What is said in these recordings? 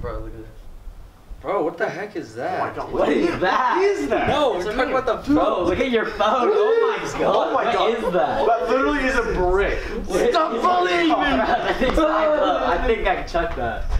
Bro, look at this. Bro, what the heck is that? Oh what is that? What is that? No, we're talking about the Bro, look at your phone. Oh my god. Oh my god. What is that? That literally is a brick. Stop bullying me! I think I, I think I can chuck that.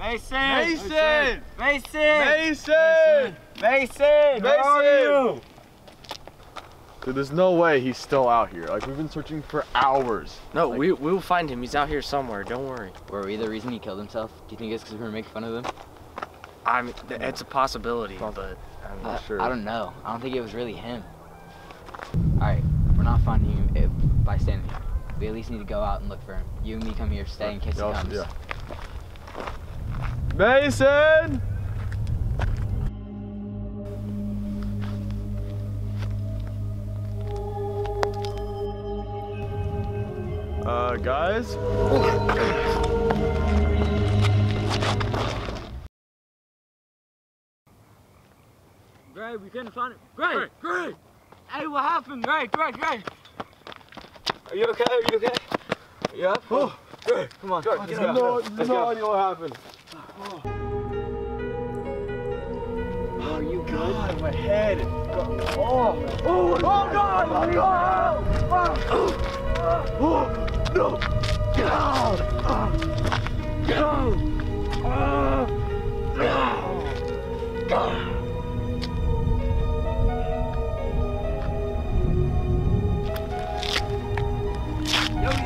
Mason! Mason! Mason! Mason! Mason! Where are you? Dude, there's no way he's still out here. Like, we've been searching for hours. No, we we will find him. He's out here somewhere. Don't worry. Were we the reason he killed himself? Do you think it's because we were making fun of him? I mean, it's a possibility, but I'm I, not uh, sure. I don't know. I don't think it was really him. Alright, we're not finding him if, by standing here. We at least need to go out and look for him. You and me come here, stay in case he comes. yeah. Mason! Uh, guys? Greg, we couldn't find him. Greg! Greg! Hey, what happened? Greg, Greg, Greg! Are you okay? Are you okay? Yeah? Oh, Greg, come on. Greg, get up. no, Let's no go. idea what happened. Are you good? God, my head. Oh, oh, oh God! Oh, God! Oh, oh, no! God!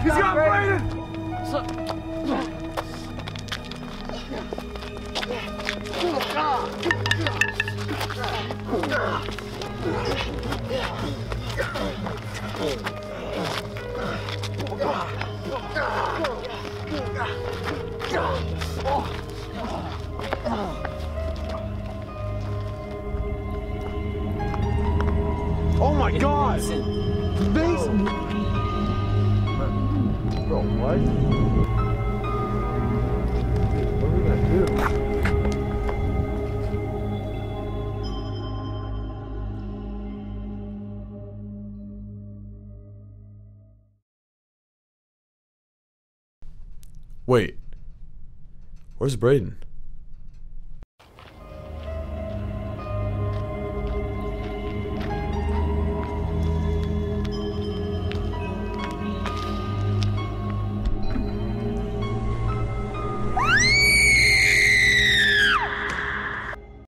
He's got Brayden! Oh my God! Mason! Bro, what? Wait. Where's Braden?